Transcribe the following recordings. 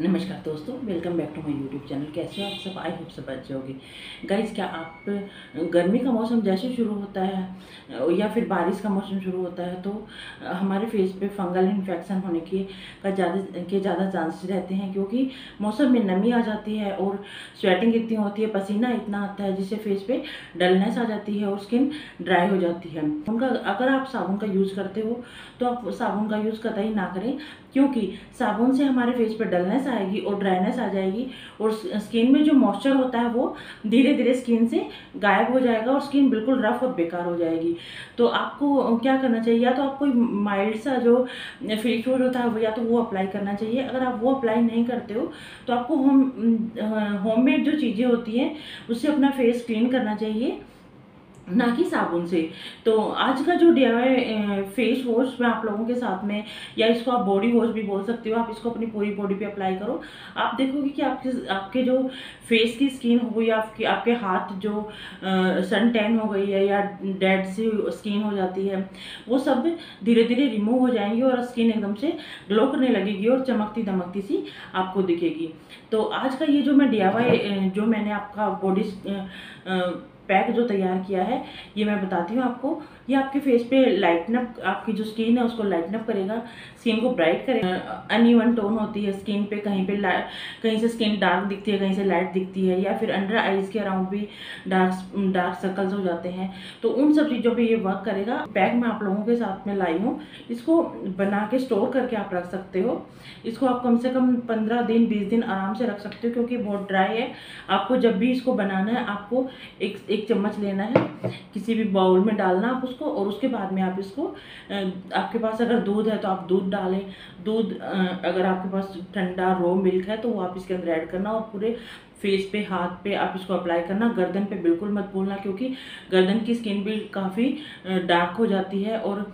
नमस्कार दोस्तों welcome back to my YouTube channel कैसे हो आप सब? आई होप सब अच्छे होगे। गाइज़ क्या आप, गर्मी का मौसम जैसे शुरू होता है, या फिर बारिश का मौसम शुरू होता है तो हमारे फेस पे फंगल इन्फेक्शन होने के, का ज़्यादा, के ज़्यादा चांसेस रहते हैं, क्योंकि मौसम में नमी आ जाती है और स्वेटिंग इतनी होती है, पसीना इतना आता है, जिससे फेस पे डलनेस आ जाती है और स्किन ड्राई हो जाती है। उनका, अगर आप साबुन का यूज़ करते हो तो आप साबुन का यूज़ कतई ना करें। क्योंकि साबुन से हमारे फेस पर डलनेस आएगी और ड्राइनेस आ जाएगी और स्किन में जो मॉइस्चर होता है वो धीरे धीरे स्किन से गायब हो जाएगा और स्किन बिल्कुल रफ और बेकार हो जाएगी। तो आपको क्या करना चाहिए? या तो आपको माइल्ड सा जो फेस वॉश होता है या तो वो अप्लाई करना चाहिए। अगर आप वो अप्लाई नहीं करते हो तो आपको होम होममेड जो चीज़ें होती हैं उससे अपना फेस क्लीन करना चाहिए। ना कि साबुन से। तो आज का जो डी फेस वॉश मैं आप लोगों के साथ में, या इसको आप बॉडी वॉश भी बोल सकते हो, आप इसको अपनी पूरी बॉडी पे अप्लाई करो। आप देखोगे कि आपके आपके जो फेस की स्किन हो गई, आपके आपके हाथ जो सन टैन हो गई है, या डेड सी स्किन हो जाती है, वो सब धीरे धीरे रिमूव हो जाएँगी और स्किन एकदम से ग्लो करने लगेगी और चमकती दमकती सी आपको दिखेगी। तो आज का ये जो मैं डी जो मैंने आपका बॉडी पैक जो तैयार किया है, ये मैं बताती हूँ आपको। ये आपके फेस पे लाइटन अप आपकी जो स्किन है, उसको लाइटन अप करेगा। स्किन को ब्राइट करेगा। अनइवन टोन होती है स्किन पे, कहीं पे कहीं से स्किन डार्क दिखती है, कहीं से लाइट दिखती है, या फिर अंडर आइज़ के अराउंड भी डार्क डार्क सर्कल्स हो जाते हैं। तो उन सब चीज़ों पर ये वर्क करेगा। पैक मैं आप लोगों के साथ में लाई हूँ। इसको बना के स्टोर करके आप रख सकते हो। इसको आप कम से कम पंद्रह दिन, बीस दिन आराम से रख सकते हो, क्योंकि बहुत ड्राई है। आपको जब भी इसको बनाना है, आपको एक एक चम्मच लेना है, किसी भी बाउल में डालना आप उसको और उसके बाद में आप इसको आपके पास अगर दूध है तो आप दूध डालें। दूध अगर आपके पास ठंडा रो मिल्क है तो वो आप इसके अंदर ऐड करना और पूरे फेस पे, हाथ पे आप इसको अप्लाई करना। गर्दन पे बिल्कुल मत भूलना क्योंकि गर्दन की स्किन भी काफ़ी डार्क हो जाती है और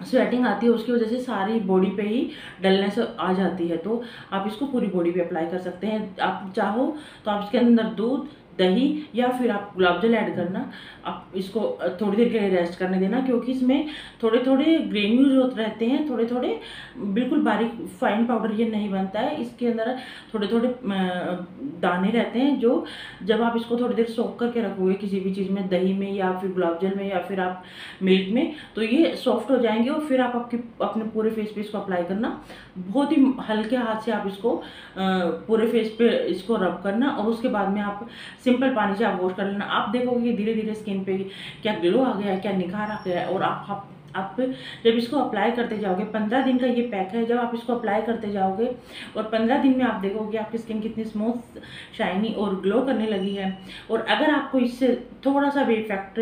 स्वेटिंग आती है उसकी वजह से सारी बॉडी पे ही डलनेस आ जाती है। तो आप इसको पूरी बॉडी पे अप्लाई कर सकते हैं। आप चाहो तो आप इसके अंदर दूध दही या फिर आप गुलाब जल ऐड करना। आप इसको थोड़ी देर के लिए रेस्ट करने देना क्योंकि इसमें थोड़े थोड़े ग्रेन्यूज होते रहते हैं थोड़े थोड़े बिल्कुल बारीक फाइन पाउडर ये नहीं बनता है। इसके अंदर थोड़े थोड़े दाने रहते हैं जो जब आप इसको थोड़ी देर सोख करके रखोगे किसी भी चीज़ में, दही में या फिर गुलाब जल में या फिर आप मिल्क में तो ये सॉफ्ट हो जाएँगे और फिर आप आपके, अपने पूरे फेस पे इसको अप्लाई करना। बहुत ही हल्के हाथ से आप इसको पूरे फेस पे इसको रब करना और उसके बाद में आप सिंपल पानी से आप वॉश कर लेना। आप देखोगे कि धीरे धीरे स्किन पे क्या ग्लो आ गया है क्या निखार आ गया है और आप, आप आप जब इसको अप्लाई करते जाओगे पंद्रह दिन का ये पैक है जब आप इसको अप्लाई करते जाओगे और पंद्रह दिन में आप देखोगे आपकी स्किन कितनी स्मूथ शाइनी और ग्लो करने लगी है। और अगर आपको इससे थोड़ा सा भी इफ़ेक्ट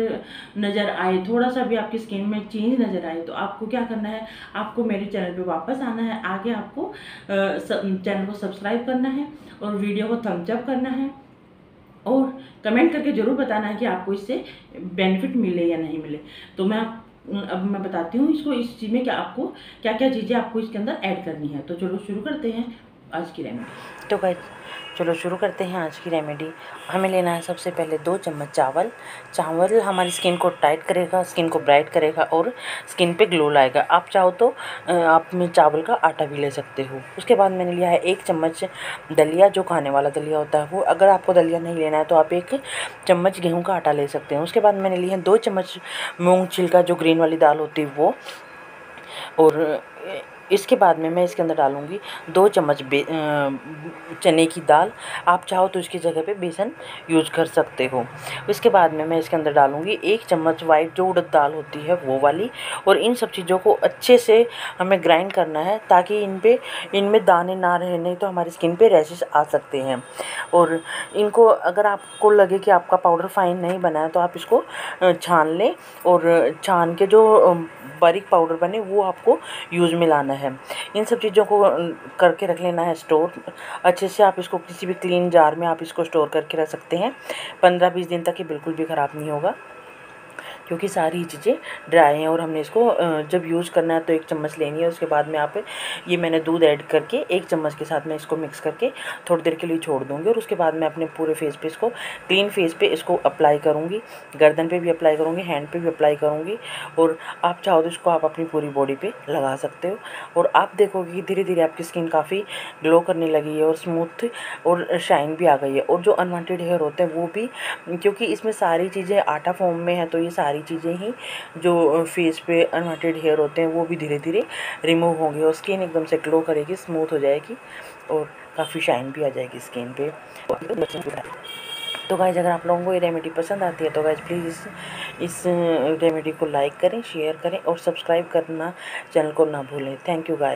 नज़र आए थोड़ा सा भी आपकी स्किन में चेंज नज़र आए तो आपको क्या करना है? आपको मेरे चैनल पे वापस आना है। आगे आपको चैनल को सब्सक्राइब करना है और वीडियो को थम्सअप करना है। और कमेंट करके ज़रूर बताना कि आपको इससे बेनिफिट मिले या नहीं मिले। तो मैं अब मैं बताती हूँ इसको, इस चीज़ में क्या आपको क्या क्या चीज़ें आपको इसके अंदर ऐड करनी है। तो चलो शुरू करते हैं। आज की रेमेडी तो भाई, चलो शुरू करते हैं आज की रेमेडी हमें लेना है सबसे पहले दो चम्मच चावल। चावल हमारी स्किन को टाइट करेगा स्किन को ब्राइट करेगा और स्किन पे ग्लो लाएगा। आप चाहो तो आप में चावल का आटा भी ले सकते हो। उसके बाद मैंने लिया है एक चम्मच दलिया, जो खाने वाला दलिया होता है वो। अगर आपको दलिया नहीं लेना है तो आप एक चम्मच गेहूँ का आटा ले सकते हैं। उसके बाद मैंने लिया है दो चम्मच मूँग छिलका, जो ग्रीन वाली दाल होती है वो। और इसके बाद में मैं इसके अंदर डालूँगी दो चम्मच चने की दाल। आप चाहो तो इसकी जगह पे बेसन यूज़ कर सकते हो। इसके बाद में मैं इसके अंदर डालूँगी एक चम्मच वाइट जो उड़द दाल होती है, वो वाली। और इन सब चीज़ों को अच्छे से हमें ग्राइंड करना है ताकि इन पे, इनमें दाने ना रहे, नहीं तो हमारी स्किन पे रैशेस आ सकते हैं। और इनको अगर आपको लगे कि आपका पाउडर फाइन नहीं बना है तो आप इसको छान लें। और छान के जो बारीक पाउडर बने वो आपको यूज़ में लाना है। इन सब चीज़ों को करके रख लेना है स्टोर। अच्छे से आप इसको किसी भी क्लीन जार में आप इसको स्टोर करके रख सकते हैं। पंद्रह बीस दिन तक ये बिल्कुल भी ख़राब नहीं होगा। क्योंकि सारी चीज़ें ड्राई हैं और हमने इसको जब यूज़ करना है तो एक चम्मच लेनी है, उसके बाद में आप ये मैंने दूध ऐड करके एक चम्मच के साथ मैं इसको मिक्स करके थोड़ी देर के लिए छोड़ दूँगी और उसके बाद मैं अपने पूरे फेस पे इसको क्लीन फेस पे इसको अप्लाई करूँगी। गर्दन पे भी अप्लाई करूँगी हैंड पे भी अप्लाई करूँगी और आप चाहो तो इसको आप अपनी पूरी बॉडी पे लगा सकते हो। और आप देखोगे कि धीरे धीरे आपकी स्किन काफ़ी ग्लो करने लगी है और स्मूथ और शाइन भी आ गई है और जो अनवांटेड हेयर होते हैं वो भी, क्योंकि इसमें सारी चीज़ें आटा फॉर्म में है तो ये सारी चीज़ें ही, जो फेस पे अनवांटेड हेयर होते हैं, वो भी धीरे धीरे रिमूव होंगे और स्किन एकदम से ग्लो करेगी स्मूथ हो जाएगी और काफ़ी शाइन भी आ जाएगी स्किन पे। तो गाइज़ अगर आप लोगों को ये रेमेडी पसंद आती है तो गाइज़ प्लीज़ इस इस रेमेडी को लाइक करें शेयर करें और सब्सक्राइब करना चैनल को ना भूलें। Thank you guys